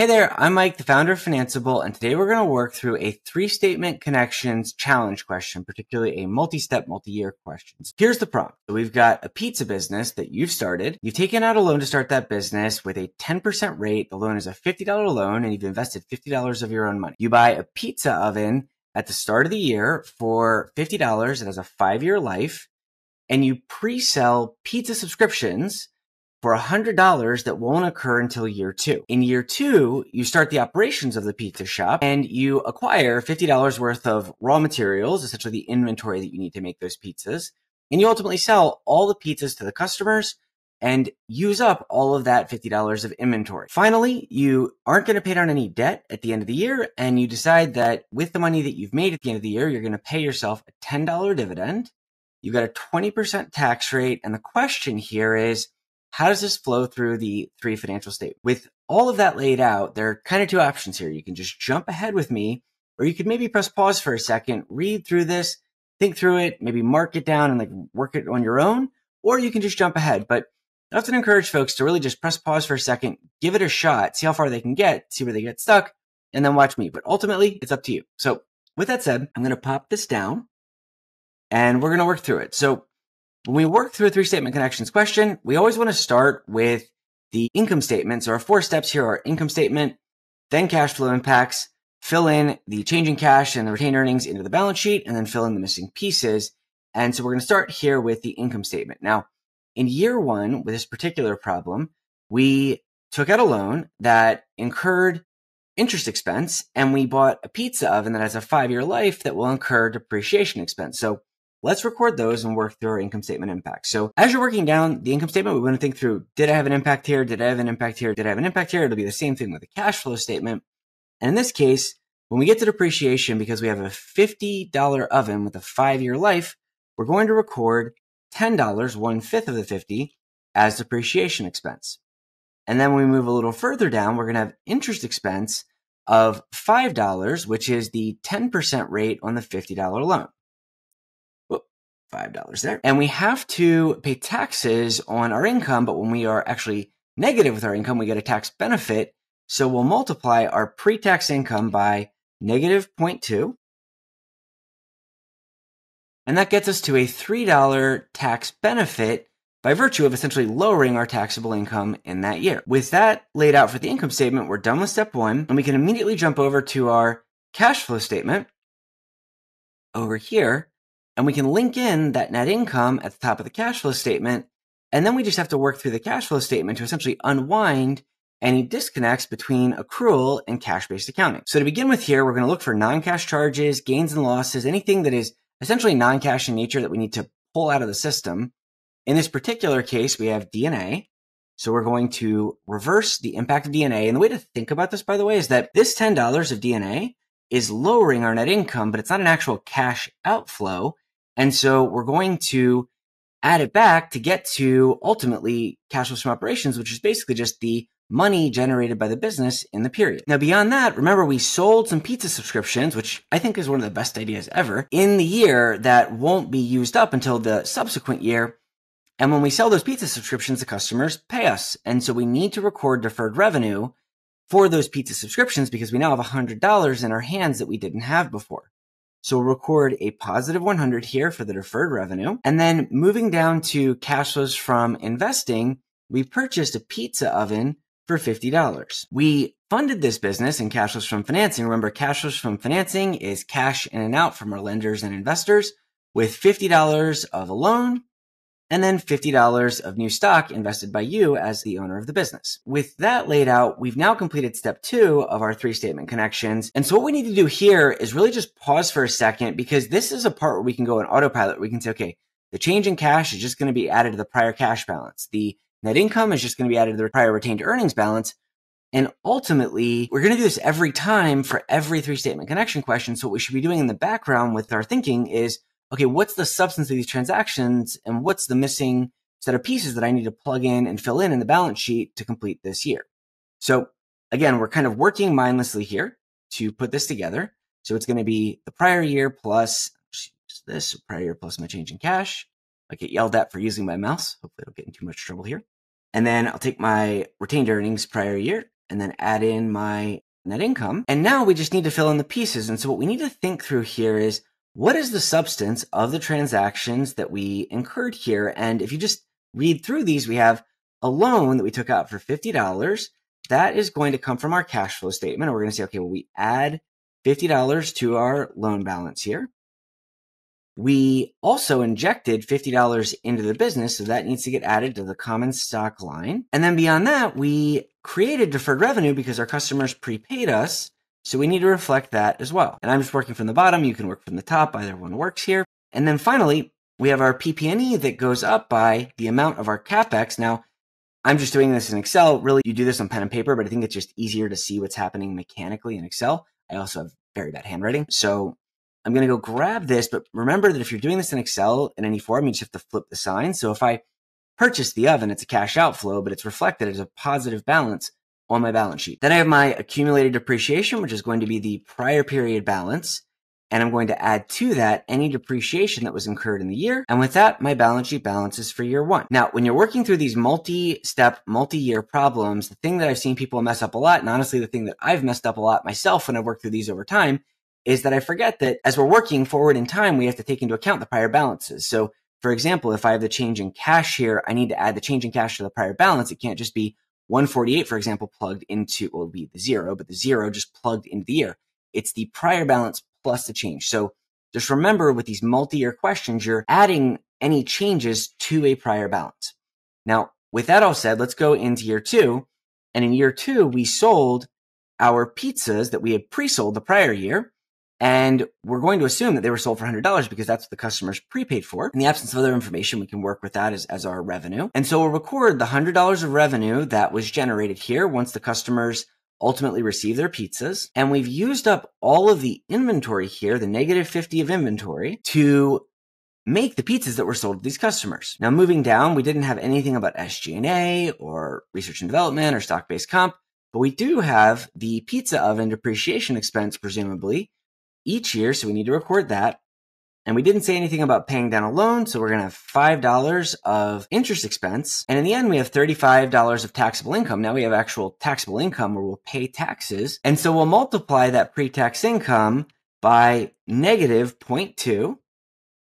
Hey there, I'm Mike, the founder of Financeable, and today we're going to work through a three statement connections challenge question, particularly a multi-step, multi-year questions. Here's the prompt. We've got a pizza business that you've started. You've taken out a loan to start that business with a 10% rate. The loan is a $50 loan and you've invested $50 of your own money. You buy a pizza oven at the start of the year for $50. It has a five year life and you pre-sell pizza subscriptions for $100 that won't occur until year two. In year two, you start the operations of the pizza shop and you acquire $50 worth of raw materials, essentially the inventory that you need to make those pizzas. And you ultimately sell all the pizzas to the customers and use up all of that $50 of inventory. Finally, you aren't going to pay down any debt at the end of the year. And you decide that with the money that you've made at the end of the year, you're going to pay yourself a $10 dividend. You've got a 20% tax rate. And the question here is, how does this flow through the three financial state? With all of that laid out, there are kind of two options here. You can just jump ahead with me, or you could maybe press pause for a second, read through this, think through it, maybe mark it down and like work it on your own, or you can just jump ahead. But I often encourage folks to really just press pause for a second, give it a shot, see how far they can get, see where they get stuck, and then watch me. But ultimately, it's up to you. So with that said, I'm going to pop this down and we're going to work through it. So when we work through a three statement connections question, we always want to start with the income statement. So our four steps here are income statement, then cash flow impacts, fill in the change in cash and the retained earnings into the balance sheet, and then fill in the missing pieces. And so we're going to start here with the income statement. Now, in year one, with this particular problem, we took out a loan that incurred interest expense and we bought a pizza oven that has a five year life that will incur depreciation expense. So Let's record those and work through our income statement impact. So as you're working down the income statement, we want to think through, did I have an impact here? Did I have an impact here? Did I have an impact here? It'll be the same thing with the cash flow statement. And in this case, when we get to depreciation, because we have a $50 oven with a five year life, we're going to record $10, one fifth of the 50 as depreciation expense. And then when we move a little further down, we're going to have interest expense of $5, which is the 10% rate on the $50 loan. $5 there. And we have to pay taxes on our income, but when we are actually negative with our income, we get a tax benefit. So we'll multiply our pre-tax income by negative 0.2. And that gets us to a $3 tax benefit by virtue of essentially lowering our taxable income in that year. With that laid out for the income statement, we're done with step one, and we can immediately jump over to our cash flow statement over here and we can link in that net income at the top of the cash flow statement. And then we just have to work through the cash flow statement to essentially unwind any disconnects between accrual and cash based accounting. So to begin with here, we're going to look for non cash charges, gains and losses, anything that is essentially non cash in nature that we need to pull out of the system. In this particular case, we have D&A. So we're going to reverse the impact of D&A. The way to think about this, by the way, is that this $10 of D&A is lowering our net income, but it's not an actual cash outflow. And so we're going to add it back to get to ultimately cash flows from operations, which is basically just the money generated by the business in the period. Now, beyond that, remember we sold some pizza subscriptions, which I think is one of the best ideas ever in the year that won't be used up until the subsequent year. And when we sell those pizza subscriptions, the customers pay us. And so we need to record deferred revenue for those pizza subscriptions because we now have $100 in our hands that we didn't have before. So we'll record a positive 100 here for the deferred revenue. And then moving down to cash flows from investing, we purchased a pizza oven for $50. We funded this business in cash flows from financing. Remember, cash flows from financing is cash in and out from our lenders and investors with $50 of a loan and then $50 of new stock invested by you as the owner of the business. With that laid out, we've now completed step two of our three statement connections. And so what we need to do here is really just pause for a second because this is a part where we can go in autopilot. We can say, okay, the change in cash is just going to be added to the prior cash balance. The net income is just going to be added to the prior retained earnings balance. And ultimately, we're going to do this every time for every three statement connection question. So what we should be doing in the background with our thinking is okay, what's the substance of these transactions and what's the missing set of pieces that I need to plug in and fill in in the balance sheet to complete this year? So again, we're kind of working mindlessly here to put this together. So it's going to be the prior year plus this prior year plus my change in cash. I get yelled at for using my mouse. Hopefully I don't get in too much trouble here. And then I'll take my retained earnings prior year and then add in my net income. And now we just need to fill in the pieces. And so what we need to think through here is what is the substance of the transactions that we incurred here? And if you just read through these, we have a loan that we took out for $50. That is going to come from our cash flow statement. We're going to say, okay, well, we add $50 to our loan balance here. We also injected $50 into the business, so that needs to get added to the common stock line. And then beyond that, we created deferred revenue because our customers prepaid us. So we need to reflect that as well. And I'm just working from the bottom. You can work from the top. Either one works here. And then finally, we have our PP&E that goes up by the amount of our CapEx. Now, I'm just doing this in Excel. Really, you do this on pen and paper, but I think it's just easier to see what's happening mechanically in Excel. I also have very bad handwriting. So I'm going to go grab this, but remember that if you're doing this in Excel in any form, you just have to flip the sign. So if I purchase the oven, it's a cash outflow, but it's reflected as a positive balance on my balance sheet. Then I have my accumulated depreciation, which is going to be the prior period balance. And I'm going to add to that any depreciation that was incurred in the year. And with that, my balance sheet balances for year one. Now, when you're working through these multi-step, multi-year problems, the thing that I've seen people mess up a lot, and honestly, the thing that I've messed up a lot myself when I've worked through these over time is that I forget that as we're working forward in time, we have to take into account the prior balances. So for example, if I have the change in cash here, I need to add the change in cash to the prior balance. It can't just be 148, for example, plugged into, well, be the zero, but the zero just plugged into the year. It's the prior balance plus the change. So just remember with these multi-year questions, you're adding any changes to a prior balance. Now, with that all said, let's go into year two. And in year two, we sold our pizzas that we had pre-sold the prior year. And we're going to assume that they were sold for $100 because that's what the customers prepaid for. In the absence of other information, we can work with that as, as our revenue. And so we'll record the $100 of revenue that was generated here once the customers ultimately receive their pizzas. And we've used up all of the inventory here, the negative 50 of inventory to make the pizzas that were sold to these customers. Now moving down, we didn't have anything about SG&A or research and development or stock-based comp, but we do have the pizza oven depreciation expense, presumably, each year. So we need to record that. And we didn't say anything about paying down a loan. So we're going to have $5 of interest expense. And in the end, we have $35 of taxable income. Now we have actual taxable income where we'll pay taxes. And so we'll multiply that pre-tax income by negative 0.2.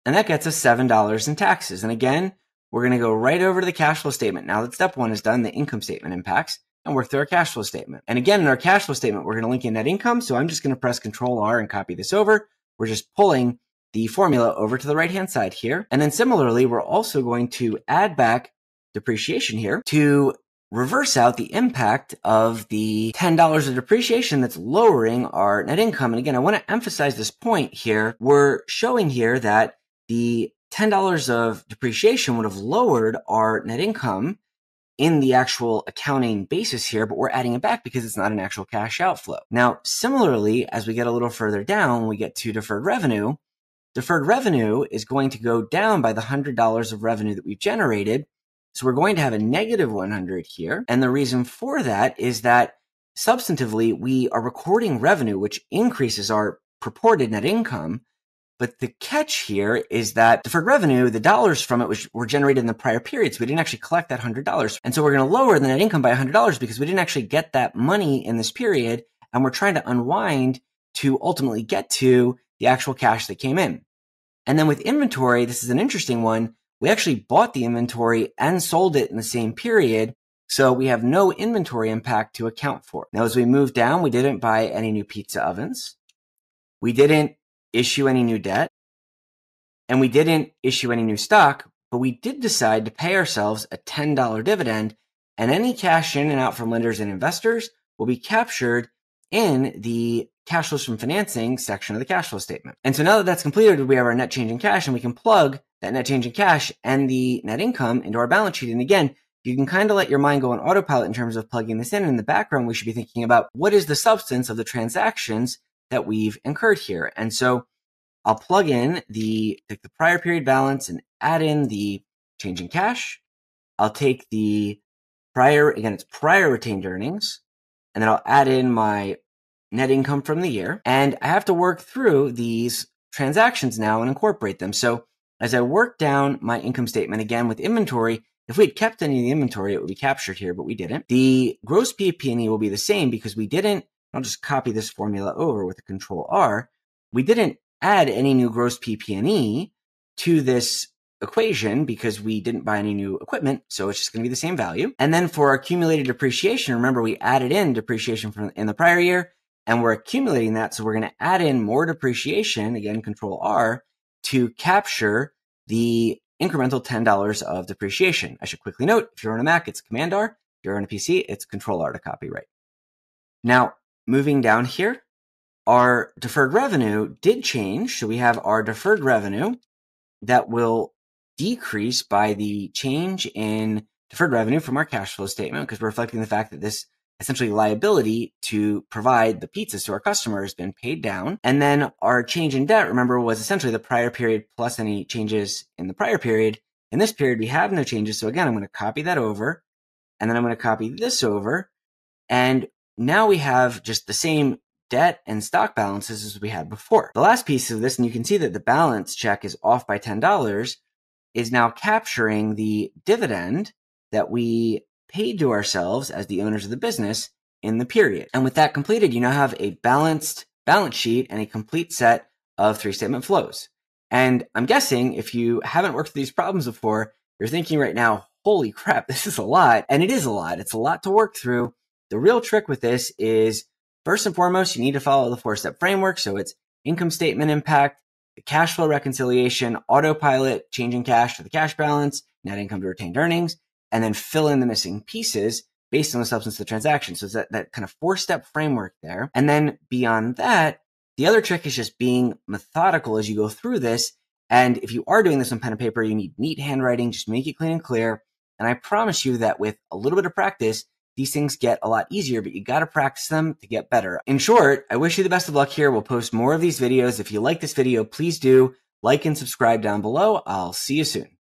And that gets us $7 in taxes. And again, we're going to go right over to the cash flow statement. Now that step one is done, the income statement impacts and work through our cash flow statement. And again, in our cash flow statement, we're going to link in net income. So I'm just going to press control R and copy this over. We're just pulling the formula over to the right hand side here. And then similarly, we're also going to add back depreciation here to reverse out the impact of the $10 of depreciation that's lowering our net income. And again, I want to emphasize this point here. We're showing here that the $10 of depreciation would have lowered our net income in the actual accounting basis here, but we're adding it back because it's not an actual cash outflow. Now, similarly, as we get a little further down, we get to deferred revenue. Deferred revenue is going to go down by the $100 of revenue that we've generated. So we're going to have a negative 100 here. And the reason for that is that substantively, we are recording revenue, which increases our purported net income, but the catch here is that deferred revenue, the dollars from it was, were generated in the prior period. So we didn't actually collect that $100. And so we're going to lower the net income by $100 because we didn't actually get that money in this period. And we're trying to unwind to ultimately get to the actual cash that came in. And then with inventory, this is an interesting one. We actually bought the inventory and sold it in the same period. So we have no inventory impact to account for. Now, as we move down, we didn't buy any new pizza ovens. We didn't issue any new debt and we didn't issue any new stock, but we did decide to pay ourselves a $10 dividend and any cash in and out from lenders and investors will be captured in the cash flows from financing section of the cash flow statement. And so now that that's completed, we have our net change in cash and we can plug that net change in cash and the net income into our balance sheet. And again, you can kind of let your mind go on autopilot in terms of plugging this in. In the background, we should be thinking about what is the substance of the transactions that we've incurred here. And so I'll plug in the, the prior period balance and add in the change in cash. I'll take the prior, again, it's prior retained earnings, and then I'll add in my net income from the year. And I have to work through these transactions now and incorporate them. So as I work down my income statement again with inventory, If we had kept any of the inventory, it would be captured here, but we didn't. The gross PP&E will be the same because we didn't, I'll just copy this formula over with a control R. We didn't add any new gross PP&E to this equation because we didn't buy any new equipment. So it's just going to be the same value. And then for accumulated depreciation, remember we added in depreciation from in the prior year and we're accumulating that. So we're going to add in more depreciation, again, control R to capture the incremental $10 of depreciation. I should quickly note, if you're on a Mac, it's Command R. If you're on a PC, it's Control R to copyright. Now, moving down here, our deferred revenue did change. So we have our deferred revenue that will decrease by the change in deferred revenue from our cash flow statement because we're reflecting the fact that this essentially liability to provide the pizzas to our customer has been paid down. And then our change in debt, remember, was essentially the prior period plus any changes in the prior period. In this period, we have no changes. So again, I'm going to copy that over and then I'm going to copy this over. And now we have just the same debt and stock balances as we had before. The last piece of this, and you can see that the balance check is off by $10, is now capturing the dividend that we paid to ourselves as the owners of the business in the period. And with that completed, you now have a balanced balance sheet and a complete set of three statement flows. And I'm guessing if you haven't worked through these problems before, you're thinking right now, holy crap, this is a lot. And it is a lot. It's a lot to work through. The real trick with this is first and foremost, you need to follow the four step framework. So it's income statement impact, the cash flow reconciliation, autopilot, changing cash to the cash balance, net income to retained earnings, and then fill in the missing pieces based on the substance of the transaction. So it's that, that kind of four step framework there. And then beyond that, the other trick is just being methodical as you go through this. And if you are doing this on pen and paper, you need neat handwriting, just make it clean and clear. And I promise you that with a little bit of practice, these things get a lot easier, but you got to practice them to get better. In short, I wish you the best of luck here. We'll post more of these videos. If you like this video, please do like and subscribe down below. I'll see you soon.